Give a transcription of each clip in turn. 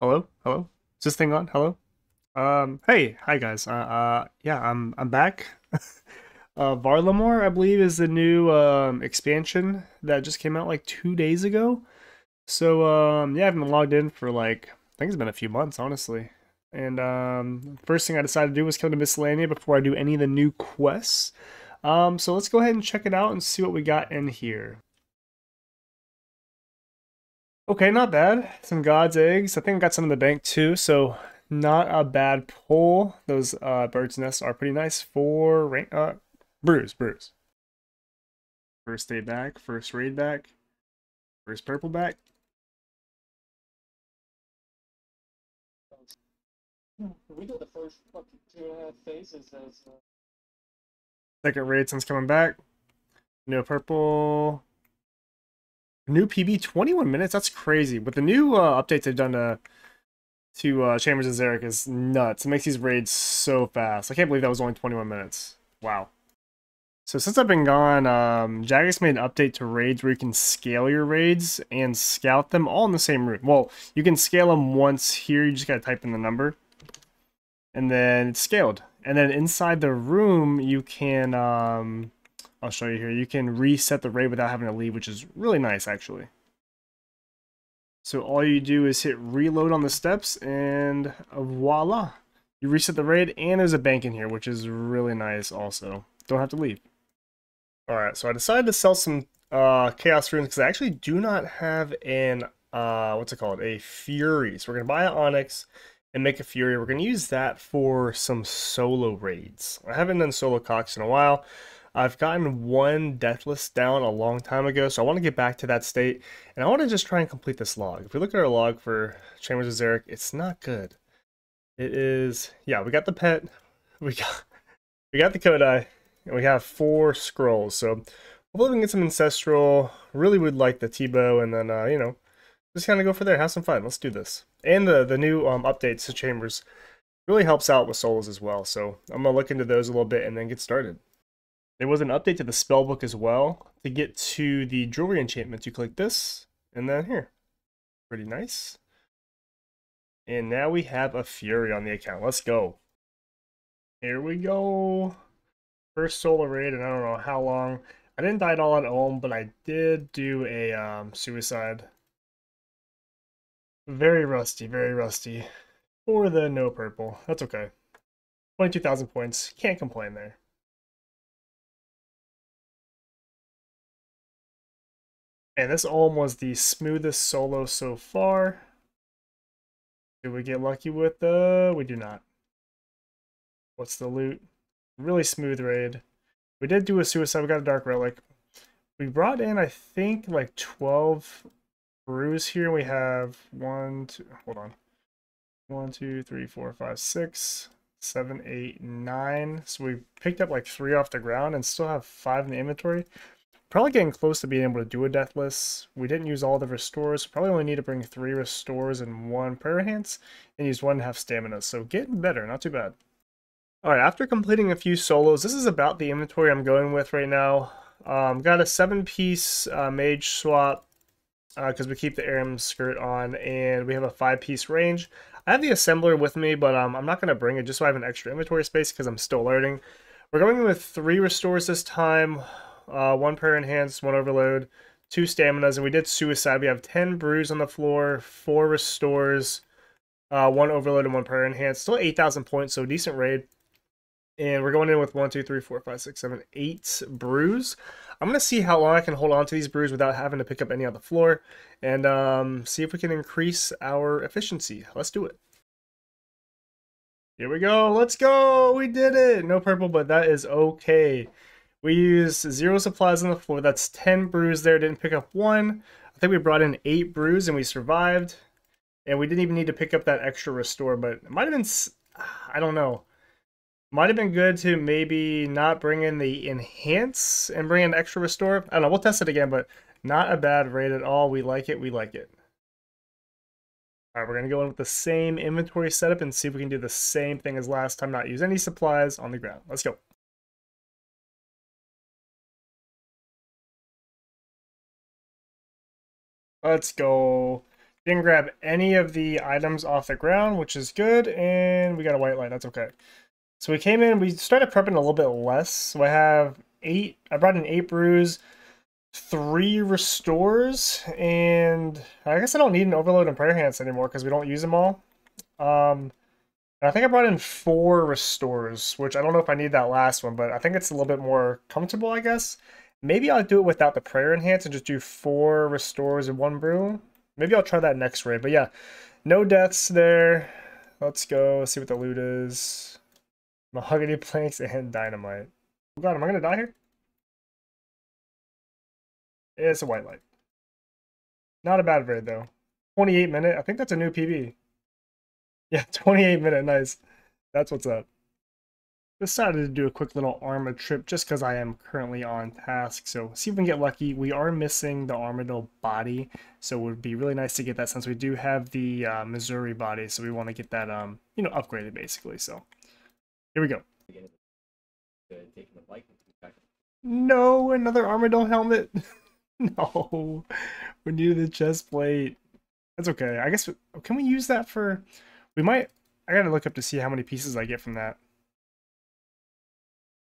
Hello, hello. Is this thing on? Hello. Um, hey, hi guys. Uh, uh yeah, I'm I'm back. uh, Varlamore, I believe, is the new um expansion that just came out like two days ago. So um, yeah, I've been logged in for like I think it's been a few months, honestly. And um, first thing I decided to do was come to Miscellania before I do any of the new quests. Um, so let's go ahead and check it out and see what we got in here. Okay, not bad. Some God's eggs. I think I got some in the bank too, so not a bad pull. Those uh, bird's nests are pretty nice for rain, uh, brews, brews. First day back, first raid back, first purple back. We did the first fucking two and a half phases as uh, Second raid since coming back. No purple. New PB 21 minutes. That's crazy. With the new uh, updates they've done to to uh, Chambers and Xeric is nuts. It makes these raids so fast. I can't believe that was only 21 minutes. Wow. So since I've been gone, um, Jagex made an update to raids where you can scale your raids and scout them all in the same room. Well, you can scale them once here. You just gotta type in the number, and then it's scaled. And then inside the room, you can um, I'll show you here. You can reset the raid without having to leave, which is really nice, actually. So all you do is hit reload on the steps, and voila! You reset the raid, and there's a bank in here, which is really nice also. Don't have to leave. Alright, so I decided to sell some uh, Chaos Runes, because I actually do not have an, uh, what's it called, a Fury. So we're going to buy an Onyx and make a Fury. We're going to use that for some solo raids. I haven't done solo Cox in a while. I've gotten one Deathless down a long time ago, so I want to get back to that state, and I want to just try and complete this log. If we look at our log for Chambers of Xeric, it's not good. It is, yeah, we got the pet, we got, we got the Kodai, and we have four scrolls, so hopefully we can get some Ancestral, really would like the T-Bow, and then, uh, you know, just kind of go for there, have some fun, let's do this. And the, the new um, updates to Chambers really helps out with souls as well, so I'm going to look into those a little bit and then get started. There was an update to the spellbook as well. To get to the jewelry enchantments, you click this, and then here. Pretty nice. And now we have a Fury on the account. Let's go. Here we go. First solar raid, and I don't know how long. I didn't die at all at Olm, but I did do a um, suicide. Very rusty, very rusty. For the no purple. That's okay. 22,000 points. Can't complain there. And this Olm was the smoothest solo so far. Do we get lucky with the... We do not. What's the loot? Really smooth raid. We did do a suicide. We got a Dark Relic. We brought in, I think, like 12 brews here. We have one, two, hold on. One, two, three, four, five, six, seven, eight, nine. So we picked up like three off the ground and still have five in the inventory. Probably getting close to being able to do a Deathless. We didn't use all the restores. Probably only need to bring three restores and one prayer enhance, and use one to have stamina. So getting better, not too bad. Alright, after completing a few solos, this is about the inventory I'm going with right now. Um, got a 7-piece uh, mage swap, because uh, we keep the Ahrim skirt on, and we have a 5-piece range. I have the assembler with me, but um, I'm not going to bring it just so I have an extra inventory space because I'm still learning. We're going with three restores this time, uh, one prayer enhanced, one overload, two staminas, and we did suicide. We have 10 brews on the floor, four restores, uh, one overload, and one prayer enhanced. Still 8,000 points, so decent raid. And we're going in with one, two, three, four, five, six, seven, eight brews. I'm going to see how long I can hold on to these brews without having to pick up any on the floor and um, see if we can increase our efficiency. Let's do it. Here we go. Let's go. We did it. No purple, but that is okay. We used zero supplies on the floor. That's 10 brews there. Didn't pick up one. I think we brought in eight brews and we survived. And we didn't even need to pick up that extra restore, but it might have been, ah, I don't know. Might have been good to maybe not bring in the enhance and bring in extra restore. I don't know. We'll test it again, but not a bad rate at all. We like it. We like it. All right, we're going to go in with the same inventory setup and see if we can do the same thing as last time, not use any supplies on the ground. Let's go. Let's go. Didn't grab any of the items off the ground, which is good, and we got a white light. That's okay. So we came in, we started prepping a little bit less. So I have eight, I brought in eight brews, three restores, and I guess I don't need an overload and prayer hands anymore because we don't use them all. Um, I think I brought in four restores, which I don't know if I need that last one, but I think it's a little bit more comfortable, I guess. Maybe I'll do it without the prayer enhance and just do four restores and one brew. Maybe I'll try that next raid. But yeah, no deaths there. Let's go see what the loot is. Mahogany planks and dynamite. Oh god, am I gonna die here? It's a white light. Not a bad raid though. 28 minute. I think that's a new PB. Yeah, 28 minute. Nice. That's what's up decided to do a quick little Arma trip just because I am currently on task. So see if we can get lucky. We are missing the Armadyl body, so it would be really nice to get that since we do have the uh, Masori body. So we want to get that, um, you know, upgraded basically. So here we go. No, another Armadyl helmet. no, we need the chest plate. That's okay. I guess can we use that for? We might. I gotta look up to see how many pieces I get from that.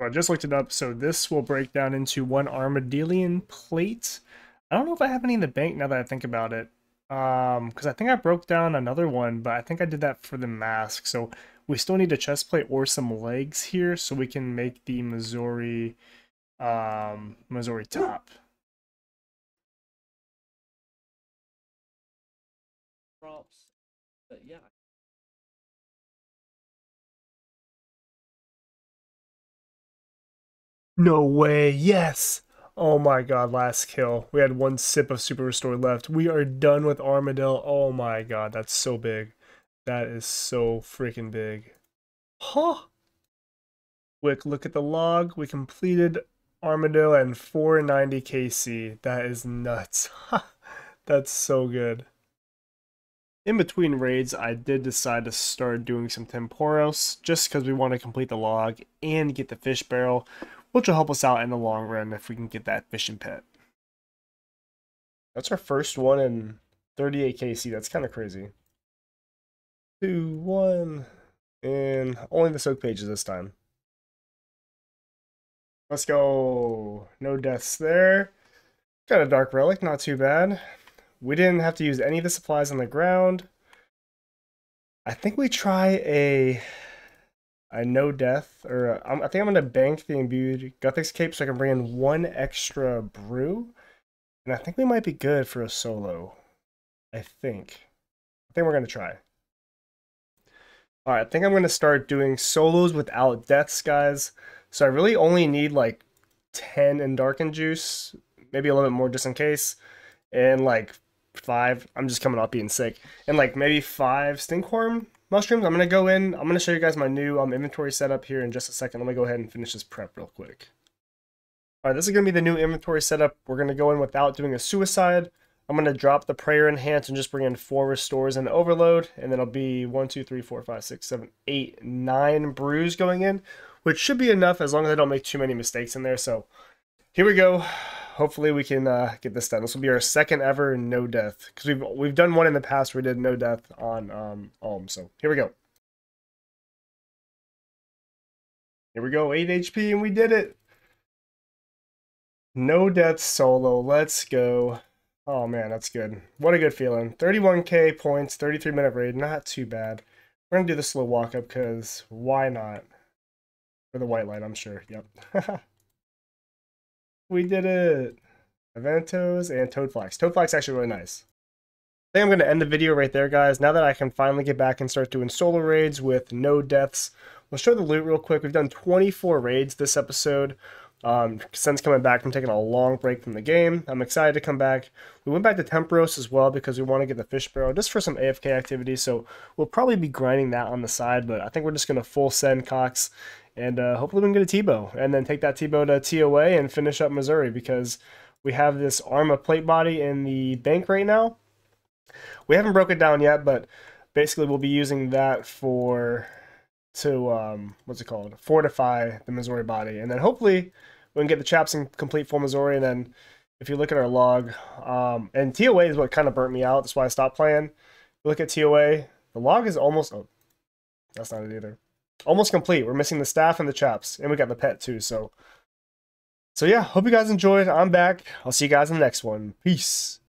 I just looked it up, so this will break down into one Armadylean plate. I don't know if I have any in the bank now that I think about it. Um, because I think I broke down another one, but I think I did that for the mask. So we still need a chest plate or some legs here so we can make the Masori um Masori top. Props. But yeah, No way. Yes. Oh my god, last kill. We had one sip of Super Restore left. We are done with Armadyl. Oh my god, that's so big. That is so freaking big. Huh. Quick look at the log. We completed Armadyl and 490 KC. That is nuts. that's so good. In between raids, I did decide to start doing some Tempoross just because we want to complete the log and get the fish barrel which will help us out in the long run if we can get that fishing pet. That's our first one in 38 KC. That's kind of crazy. Two, one, and only the soak pages this time. Let's go. No deaths there. Got a dark relic, not too bad. We didn't have to use any of the supplies on the ground. I think we try a a know death, or uh, I think I'm to bank the imbued Guthix cape so I can bring in one extra brew. And I think we might be good for a solo. I think. I think we're to try. Alright, I think I'm to start doing solos without deaths, guys. So I really only need like 10 Endarkened Juice, maybe a little bit more just in case. And like 5, I'm just coming off being sick. And like maybe 5 Stinkhorn mushrooms. I'm going to go in. I'm going to show you guys my new um, inventory setup here in just a second. Let me go ahead and finish this prep real quick. All right, this is going to be the new inventory setup. We're going to go in without doing a suicide. I'm going to drop the prayer enhance and just bring in four restores and overload. And then it'll be one, two, three, four, five, six, seven, eight, nine brews going in, which should be enough as long as I don't make too many mistakes in there. So here we go hopefully we can uh, get this done. This will be our second ever no death because we've we've done one in the past where we did no death on um. So here we go. Here we go, 8 HP and we did it. No death solo. Let's go. Oh man, that's good. What a good feeling. 31k points, 33 minute raid, not too bad. We're gonna do the slow walk up because why not? For the white light, I'm sure. Yep. We did it! Avantoes and Toadflax. Toadflax actually really nice. I think I'm going to end the video right there, guys. Now that I can finally get back and start doing solo raids with no deaths, we'll show the loot real quick. We've done 24 raids this episode. Um, since coming back from taking a long break from the game, I'm excited to come back. We went back to Tempoross as well because we want to get the fish barrel just for some AFK activity. So we'll probably be grinding that on the side, but I think we're just going to full send Cox and uh, hopefully we can get a T-bow and then take that T-bow to TOA and finish up Masori because we have this Arma plate body in the bank right now. We haven't broke it down yet, but basically we'll be using that for to um, what's it called fortify the Masori body, and then hopefully we can get the chaps in complete full Masori, and then if you look at our log, um, and TOA is what kind of burnt me out. That's why I stopped playing. Look at TOA. The log is almost. Oh, that's not it either. Almost complete. We're missing the staff and the chaps, and we got the pet too. So, so yeah. Hope you guys enjoyed. I'm back. I'll see you guys in the next one. Peace.